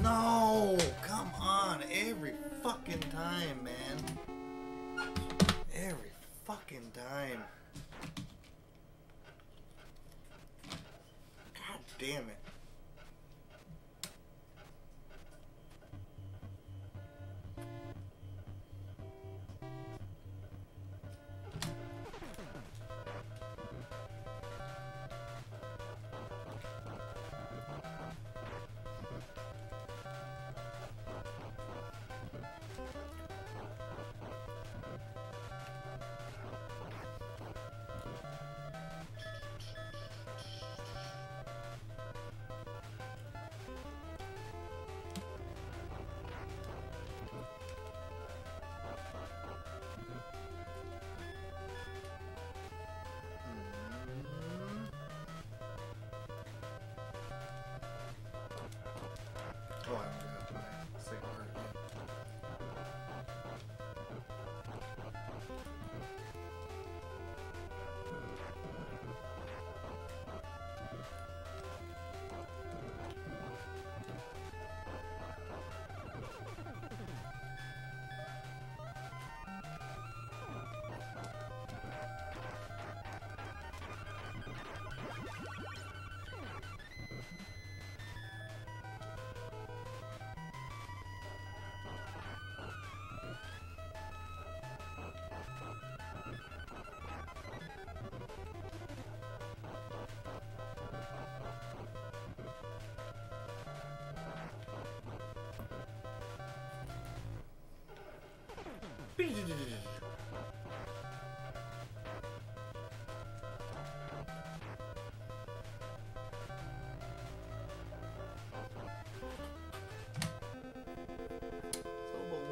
No! Come on! Every fucking time, man. Every fucking time. God damn it.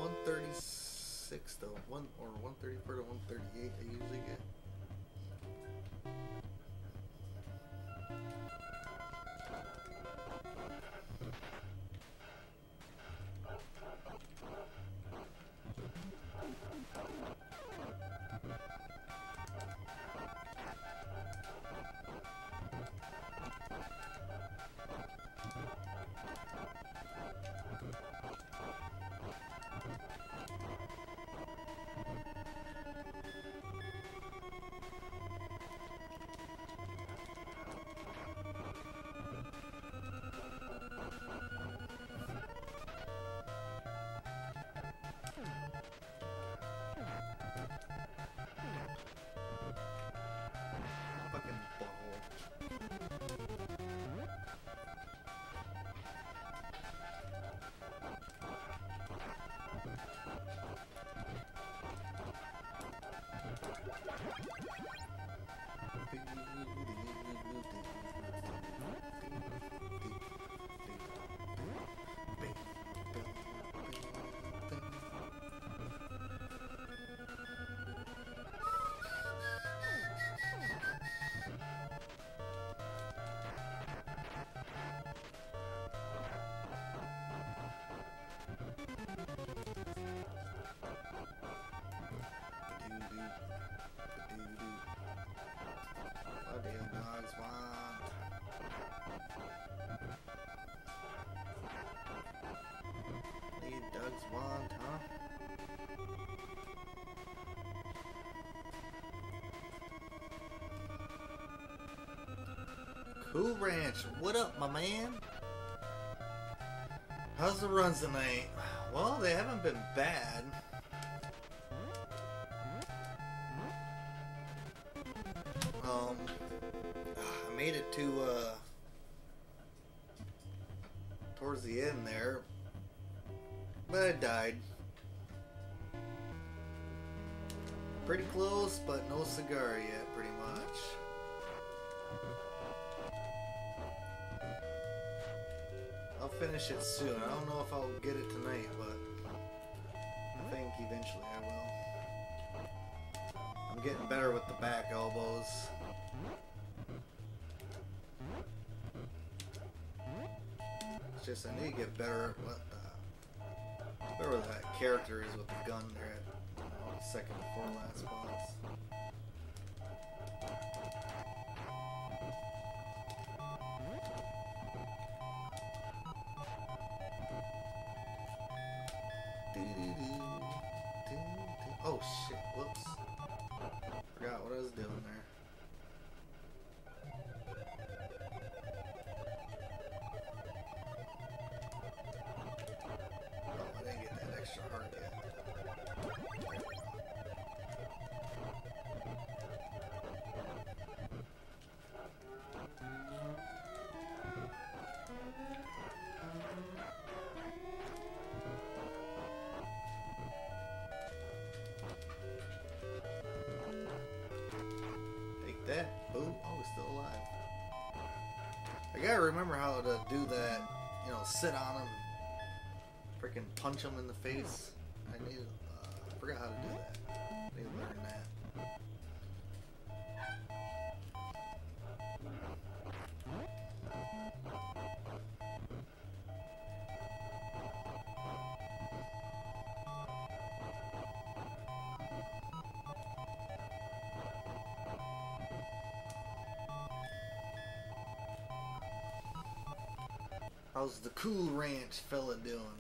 136 though, one or 134 to 138 I usually get. Oh, no. Cool Ranch, what up, my man? How's the runs tonight? Well, they haven't been bad. Um, I made it to uh, towards the end there, but I died. Pretty close, but no cigar yet, pretty much. Finish it soon. I don't know if I'll get it tonight, but I think eventually I will. I'm getting better with the back elbows. It's just I need to get better at what uh, that character is with the gun there at you know, second before last spots. remember how to do that. You know, sit on him, freaking punch him in the face. I need. Uh, I forgot how to do that. How's the Cool Ranch fella doing?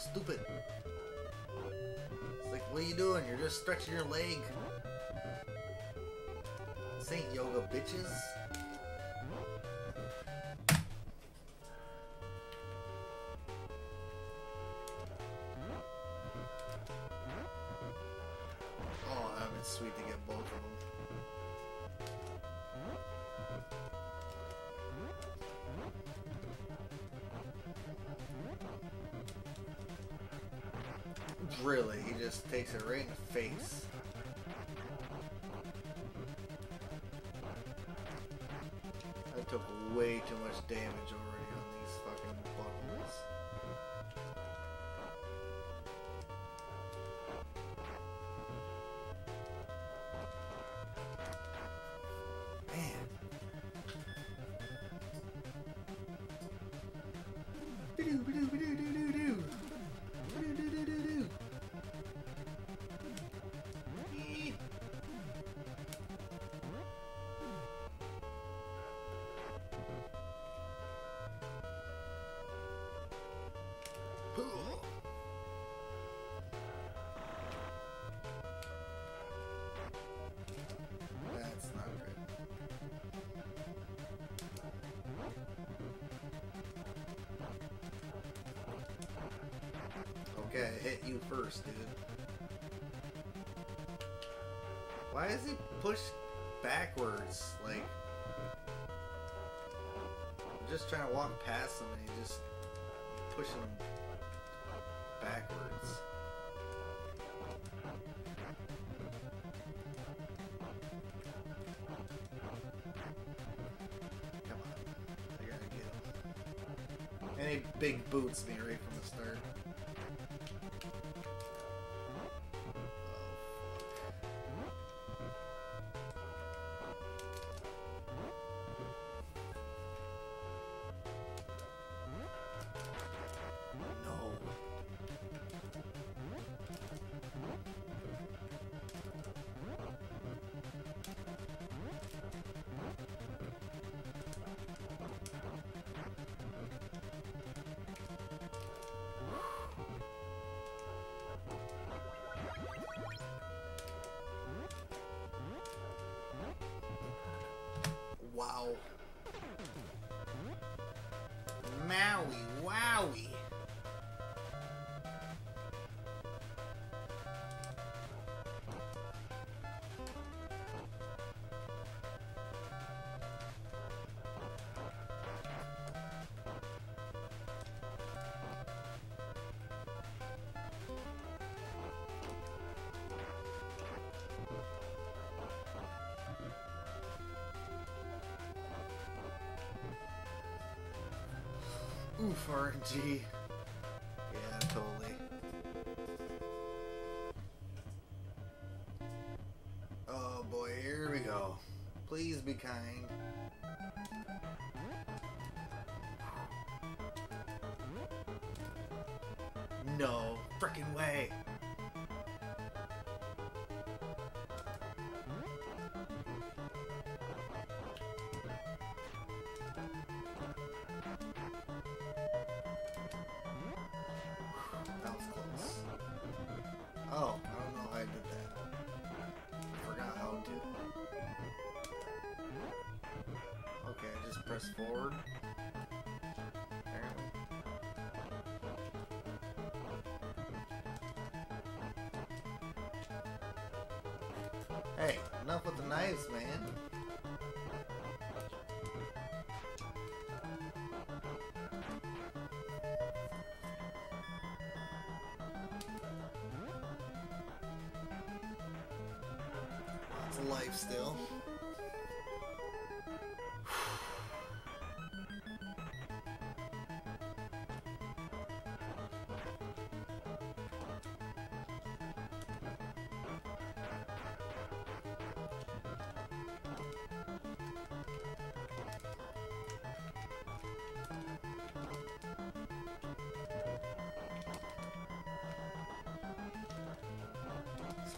Stupid. It's like, what are you doing? You're just stretching your leg. This ain't yoga, bitches. Really, he just takes it right in the face. I took way too much damage already on these fucking buttons. Man. I hit you first, dude. Why is he pushed backwards? Like, I'm just trying to walk past him and he just pushing him wow. Maui, wowie. Oof, RNG. Yeah, totally. Oh boy, here we go. Please be kind. No freaking way. Press forward. Hey, enough with the knives, man. Of life still.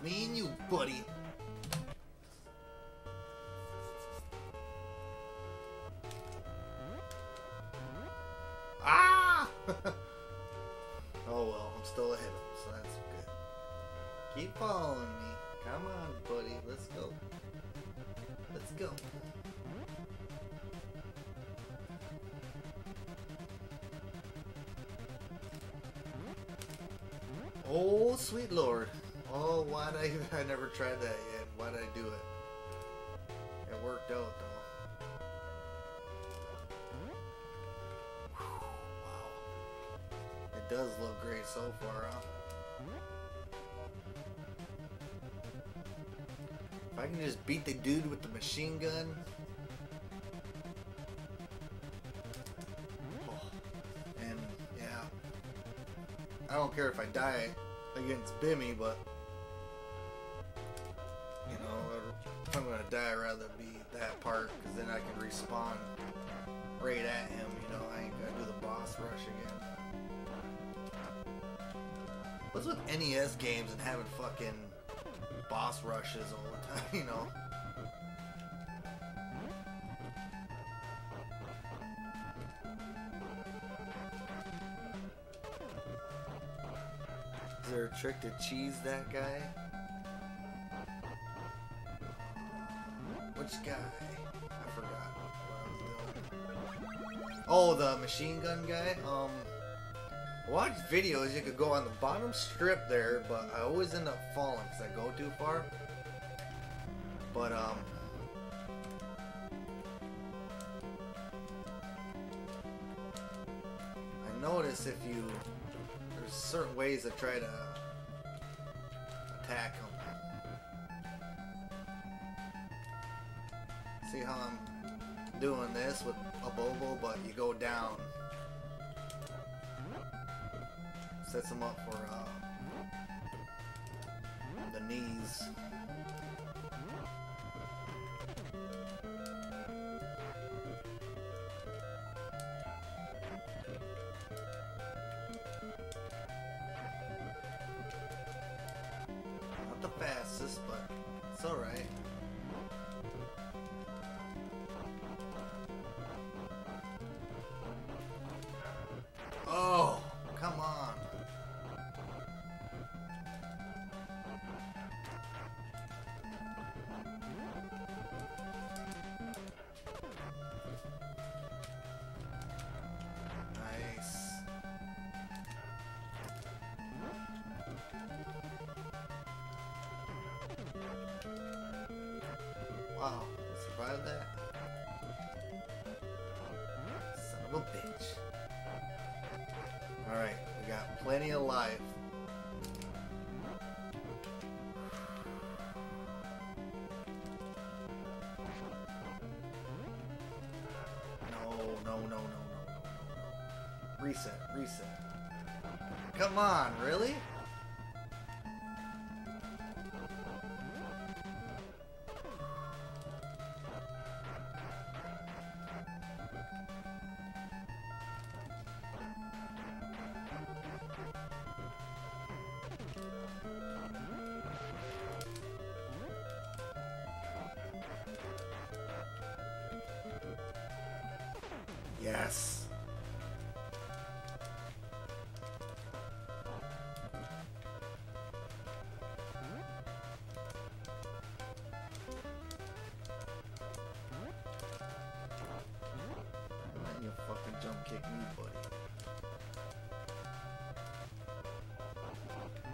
Me and you, buddy. Ah! oh well, I'm still ahead of him, so that's good. Keep following me. Come on, buddy. Let's go. Let's go. Oh, sweet lord. Oh, why'd I, I never tried that yet. Why'd I do it? It worked out, though. It does look great so far, huh? If I can just beat the dude with the machine gun. Oh, And, yeah. I don't care if I die against Bimmy, but I'd rather be that part because then I can respawn right at him. You know, I ain't gonna do the boss rush again. What's with NES games and having fucking boss rushes all the time? You know. Is there a trick to cheese that guy? Which guy? I forgot. Oh, the machine gun guy? Um, watch videos. You could go on the bottom strip there, but I always end up falling because I go too far. But, um, I notice if you there's certain ways to try to with Abobo, but you go down. Sets them up for uh, the knees. Not the fastest, but it's alright. Survived that. Son of a bitch. Alright, we got plenty of life. No, no, no, no, no. Reset, reset. Come on, really?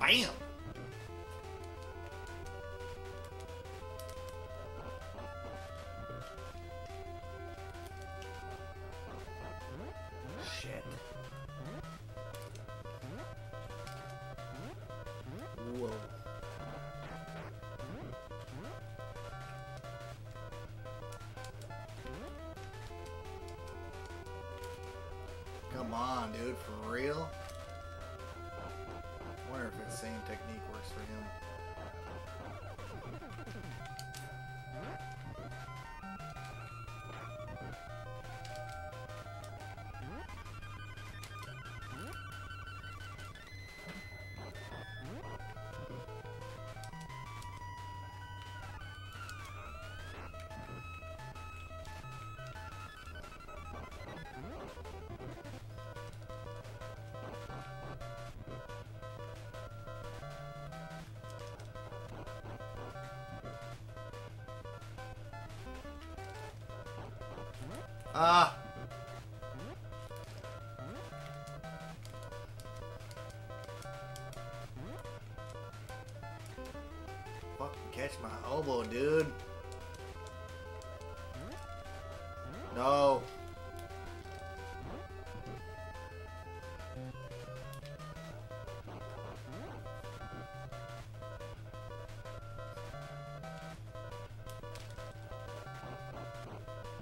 Bam! Shit. Whoa. Come on, dude, for real? Wonder if the same technique works for him. Ah! Fucking catch my elbow, dude. No.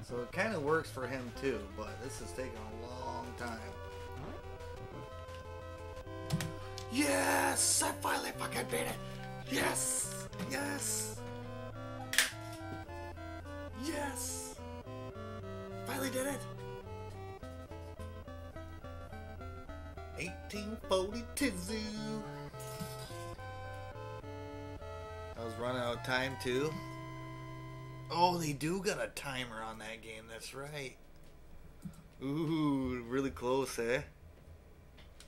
So it kind of works for him too, but this is taking a long time. Yes! I finally fucking beat it! Yes! Yes! Yes! Finally did it! 1842. I was running out of time too. Oh, they do got a timer on that game. That's right. Ooh, really close, eh?